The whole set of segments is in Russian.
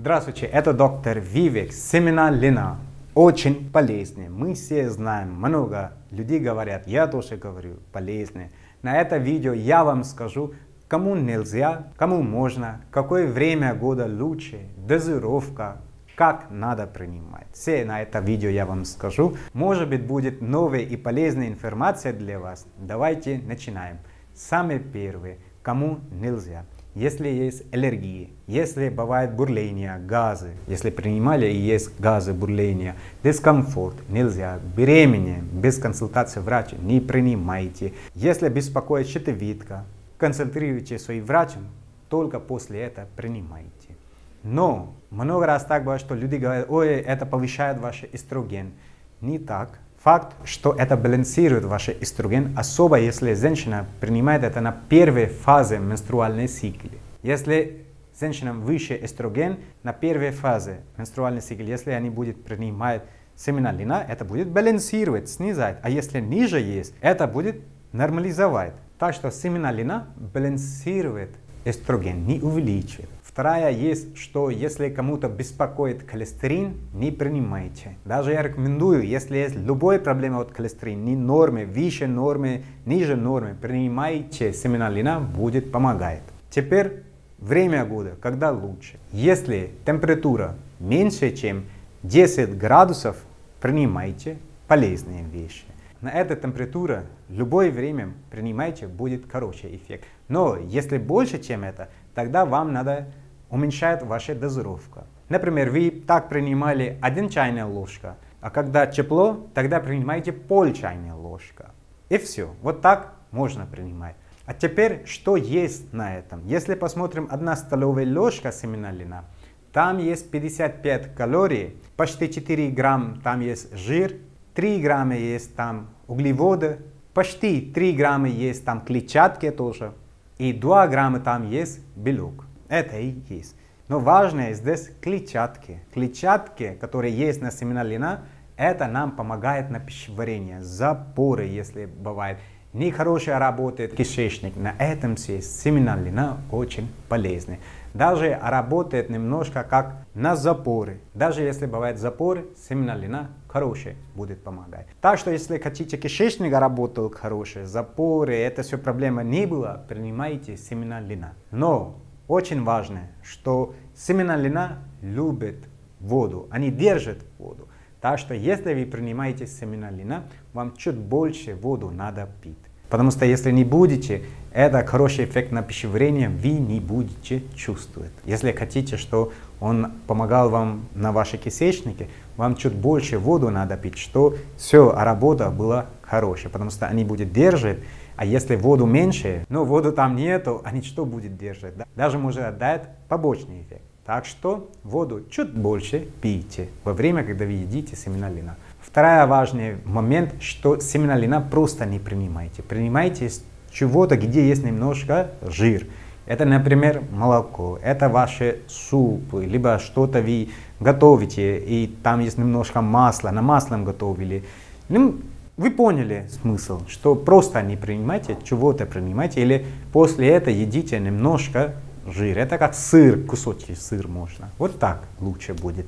Здравствуйте, это доктор Вивек, семена лина. Очень полезные. Мы все знаем, много людей говорят, я тоже говорю, полезные. На это видео я вам скажу, кому нельзя, кому можно, какое время года лучше, дозировка, как надо принимать. Все на это видео я вам скажу. Может быть будет новая и полезная информация для вас. Давайте начинаем. Самое первое, кому нельзя если есть аллергии, если бывает бурление, газы, если принимали и есть газы, бурление, дискомфорт, нельзя, беременение, без консультации врача не принимайте. Если беспокоит щитовидка, консультируйте своим врачем, только после этого принимайте. Но много раз так бывает, что люди говорят, ой, это повышает ваш эстроген. Не так. Факт, что это балансирует ваш эстроген, особо если женщина принимает это на первой фазе менструальной циклы. Если женщинам выше эстроген на первой фазе менструальной циклы, если они будут принимать семена льна, это будет балансировать, снизать. А если ниже есть, это будет нормализовать. Так что семена льна балансирует эстроген, не увеличивает. Вторая есть, что если кому-то беспокоит холестерин, не принимайте. Даже я рекомендую, если есть любая проблема от холестерина, не нормы, выше нормы, ниже нормы, принимайте семена льна, будет помогает. Теперь время года, когда лучше. Если температура меньше, чем 10 градусов, принимайте полезные вещи. На этой температуре любое время принимайте, будет хороший эффект. Но если больше, чем это, тогда вам надо уменьшает ваша дозировка. Например, вы так принимали один чайная ложка, а когда тепло, тогда принимаете пол чайной ложка. И все. Вот так можно принимать. А теперь, что есть на этом? Если посмотрим, одна столовая ложка семена льна, там есть 55 калорий, почти 4 грамм там есть жир, 3 грамма есть там углеводы, почти 3 грамма есть там клетчатки тоже, и 2 грамма там есть белок. Это и есть. Но важное здесь клетчатки. Клетчатки, которые есть на семена льна, это нам помогает на пищеварение. Запоры, если бывает. Нехорошая работает кишечник. На этом все семена льна очень полезны. Даже работает немножко как на запоры. Даже если бывает запоры, семена льна хорошие будет помогать. Так что если хотите кишечник работал хороший, запоры, это все проблема не было, принимайте семена льна. Но очень важно, что семена льна любят воду, они держат воду. Так что если вы принимаете семена льна, вам чуть больше воду надо пить. Потому что если не будете, это хороший эффект на пищеварение вы не будете чувствовать. Если хотите, что он помогал вам на вашей кишечнике, вам чуть больше воду надо пить, что все, а работа была хорошая, потому что они будут держать а если воду меньше, но воду там нету, они что будет держать? Да? Даже может отдать побочный эффект. Так что воду чуть больше пейте во время, когда вы едите семена льна. Второй важный момент, что семена льна просто не принимайте. Принимайте из чего-то, где есть немножко жир. Это, например, молоко, это ваши супы, либо что-то вы готовите, и там есть немножко масла, на маслом готовили. Ну, вы поняли смысл, что просто не принимайте чего-то принимайте, или после этого едите немножко жир. Это как сыр, кусочки сыр можно. Вот так лучше будет.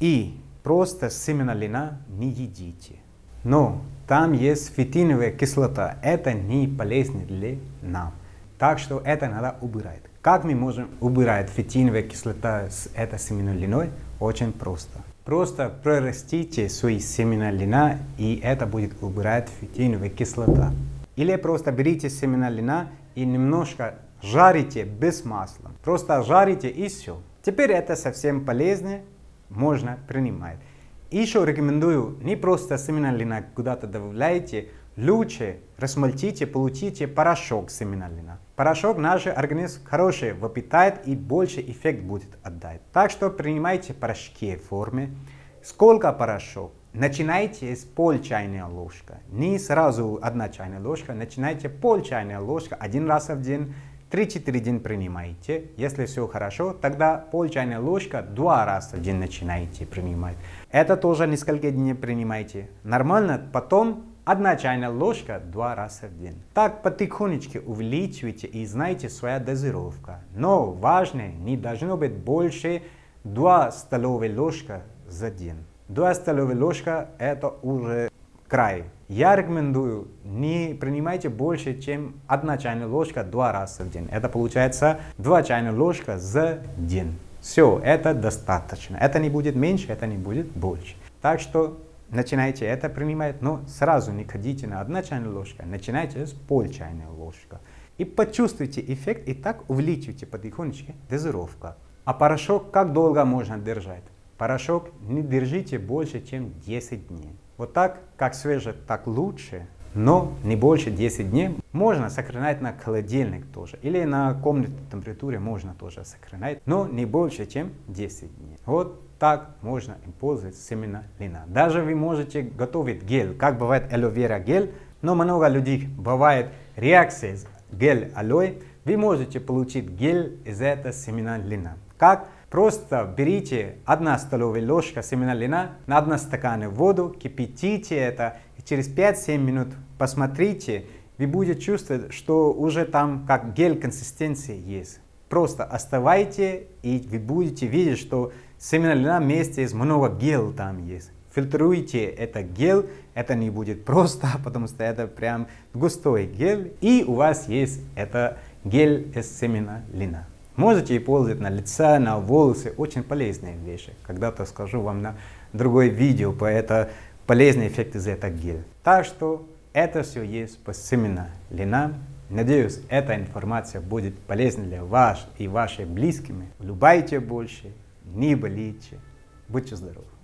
И просто семена льна не едите. Но там есть фитиновая кислота. Это не полезно для нас. Так что это надо убирать. Как мы можем убирать фитиновая кислота с этой семенной льной? Очень просто. Просто прорастите свои семена льна, и это будет убирать фитиновая кислота. Или просто берите семена льна и немножко жарите без масла. Просто жарите и все. Теперь это совсем полезно, можно принимать. Еще рекомендую не просто семена льна куда-то добавляйте, лучше размолотите, получите порошок семена льна. Порошок наш организм хороший выпитает и больше эффект будет отдать. Так что принимайте порошки в форме. Сколько порошок? Начинайте с пол чайной ложки. Не сразу одна чайная ложка, начинайте пол чайной ложки один раз в день. 3-4 дня принимайте. Если все хорошо, тогда пол чайной ложка два раза в день начинайте принимать. Это тоже несколько дней принимайте. Нормально, потом Одна чайная ложка два раза в день. Так потихонечку увеличивайте и знайте своя дозировка. Но важно, не должно быть больше 2 столовые ложка за день. 2 столовые ложка это уже край. Я рекомендую, не принимайте больше, чем 1 чайная ложка два раза в день. Это получается 2 чайных ложка за день. Все, это достаточно. Это не будет меньше, это не будет больше. Так что начинайте это принимать, но сразу не ходите на 1 чайная ложка, начинайте с пол чайной ложки. И почувствуйте эффект, и так увеличивайте потихонечку дозировку. А порошок как долго можно держать? Порошок не держите больше, чем 10 дней. Вот так, как свежий, так лучше, но не больше 10 дней. Можно сохранять на холодильник тоже, или на комнатной температуре можно тоже сохранять, но не больше, чем 10 дней. Вот так можно использовать семена лина. Даже вы можете готовить гель, как бывает алоэ гель, но много людей бывает реакции с гель алоэ. Вы можете получить гель из этого семена лина. Как? Просто берите 1 столовая ложка семена льна на 1 стакан воду, кипятите это, и через 5-7 минут посмотрите, вы будете чувствовать, что уже там как гель консистенции есть. Просто оставайте, и вы будете видеть, что семена льна вместе с много гел там есть. Фильтруйте это гель, это не будет просто, потому что это прям густой гель, и у вас есть это гель из семена льна. Можете и пользовать на лице, на волосы. Очень полезные вещи. Когда-то скажу вам на другое видео по это полезный эффект из этого геля. Так что это все есть по семена лина. Надеюсь, эта информация будет полезна для вас и ваших близкими. Любайте больше, не болейте. Будьте здоровы.